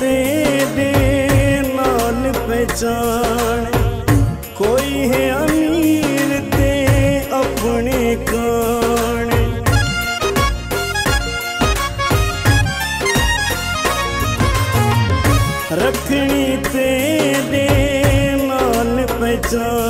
तेरे नाल पहचान। कोई है अमीर ते अपने कान। रखनी तेरे नाल पहचान।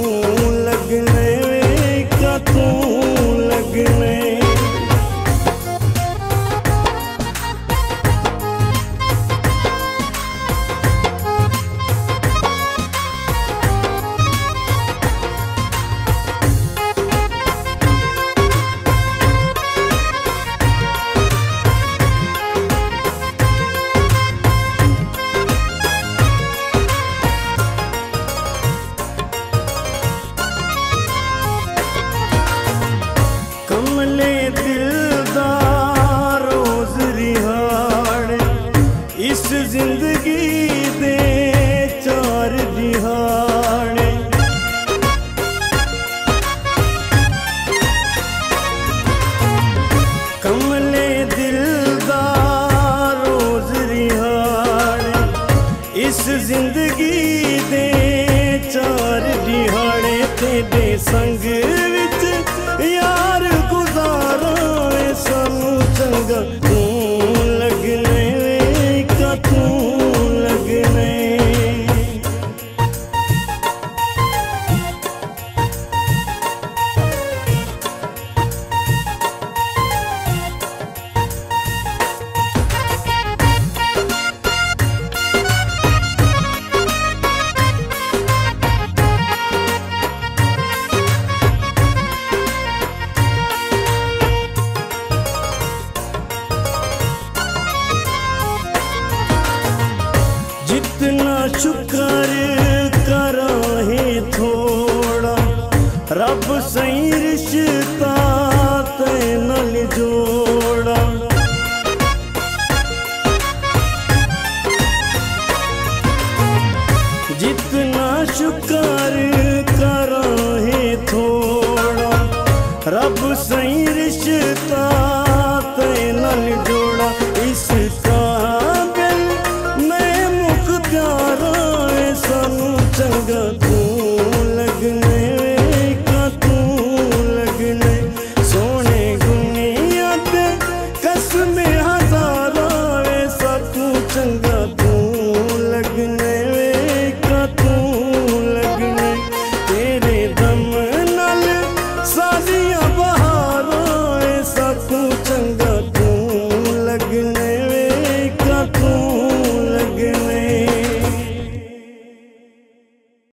ਨਿਹਾਣੇ। ਕਮਲੇ ਦਿਲ ਦਾ ਰੋਜ਼ ਰਿਹਾਣੇ, ਇਸ ਜ਼ਿੰਦਗੀ ਦੇ ਚਾਰ ਦਿਹਾੜੇ ਤੇਰੇ ਸੰਗ ਵਿੱਚ ਯਾਰ ਗੁਜ਼ਾਰਾਂ ਸਾਨੂੰ ਚੰਗਾ जितना शुक्र करा है थोड़ा। रब सही रिश्ता ते नल जोड़ा। जितना शुक्र करा है थोड़ा। रब सही